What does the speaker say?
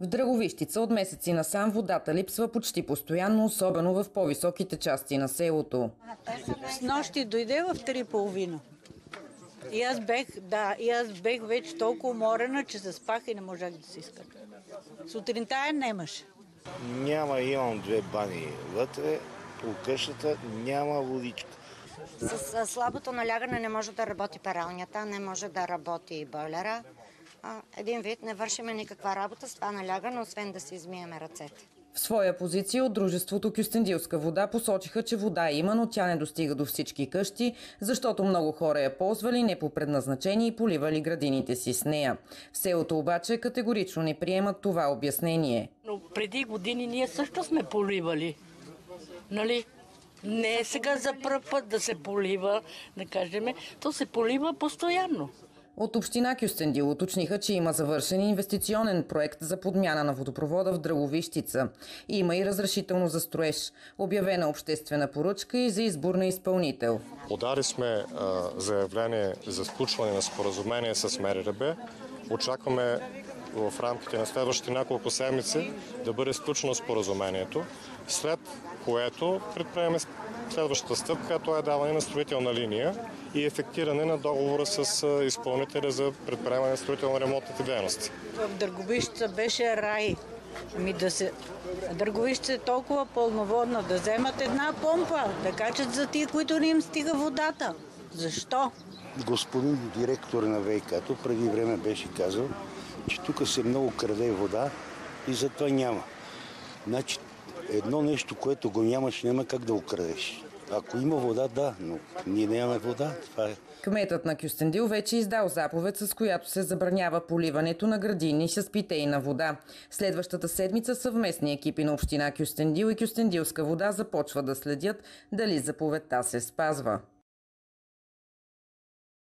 В Драговищица от месеци насам водата липсва почти постоянно, особено в по-високите части на селото. С нощи дойде в 3.30. И аз бех, да, и аз бех вече толкова уморена, че се спах и не можах да се изката. Сутринта я немаше. Няма, имам две бани вътре, по къщата няма водичка. С слабото налягане не може да работи пералнята, не може да работи и бойлера. А, един вид не вършиме никаква работа с това налягане, освен да си измиеме ръцете. В своя позиция от дружеството Кюстендилска вода посочиха, че вода има, но тя не достига до всички къщи, защото много хора я ползвали не по предназначение и поливали градините си с нея. В селото обаче категорично не приемат това обяснение. Но преди години ние също сме поливали. Нали? Не е сега за първ път да се полива, да кажем. То се полива постоянно. От община Кюстендил уточниха, че има завършен инвестиционен проект за подмяна на водопровода в Драговищица. Има и разрешително за строеж, обявена обществена поръчка и за избор на изпълнител. Подали сме заявление за сключване на споразумение с МРРБ. Очакваме в рамките на следващите няколко седмици да бъде сключено споразумението, след което предприеме следващата стъпка, това е даване на строителна линия и ефектиране на договора с изпълнителя за предприемане на строително-ремонтните дейности. В Дърговищица беше рай. Ами да се... Дърговищица е толкова пълноводна, да вземат една помпа, да качат за тия, които не им стига водата. Защо? Господин директор на ВИК-то преди време беше казал, че тук се много краде вода и затова няма. Значи едно нещо, което го нямаш, няма как да украдеш. Ако има вода, да, но ние нямаме вода. Това е. Кметът на Кюстендил вече издал заповед, с която се забранява поливането на градини с питейна вода. Следващата седмица съвместни екипи на община Кюстендил и Кюстендилска вода започва да следят дали заповедта се спазва.